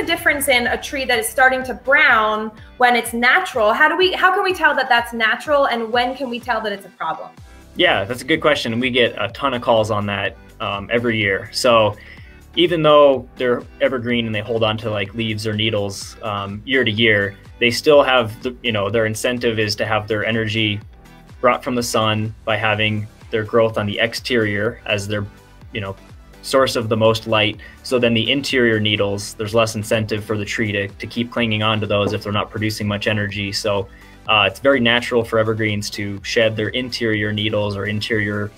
the difference in a tree that is starting to brown when it's natural? How do we how can we tell that that's natural and when can we tell that it's a problem? Yeah, that's a good question. We get a ton of calls on that um, every year. So even though they're evergreen and they hold on to like leaves or needles um, year to year, they still have the, you know their incentive is to have their energy brought from the sun by having their growth on the exterior as their you know source of the most light. So then the interior needles, there's less incentive for the tree to, to keep clinging on to those if they're not producing much energy. So uh, it's very natural for evergreens to shed their interior needles or interior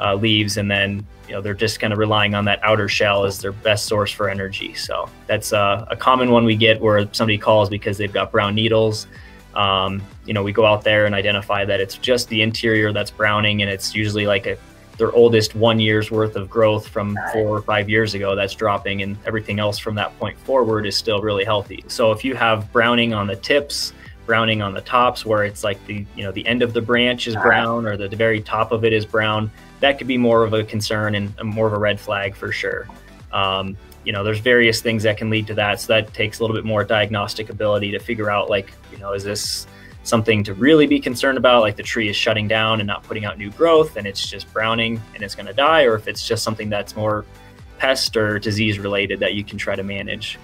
uh, leaves, and then you know they're just kind of relying on that outer shell as their best source for energy. So that's uh, a common one we get where somebody calls because they've got brown needles. Um, you know, we go out there and identify that it's just the interior that's browning, and it's usually like a their oldest one year's worth of growth from four or five years ago that's dropping and everything else from that point forward is still really healthy so if you have browning on the tips browning on the tops where it's like the you know the end of the branch is brown or the, the very top of it is brown that could be more of a concern and more of a red flag for sure. Um, you know, there's various things that can lead to that. So that takes a little bit more diagnostic ability to figure out, like, you know, is this something to really be concerned about? Like the tree is shutting down and not putting out new growth and it's just browning and it's going to die, or if it's just something that's more pest or disease related that you can try to manage.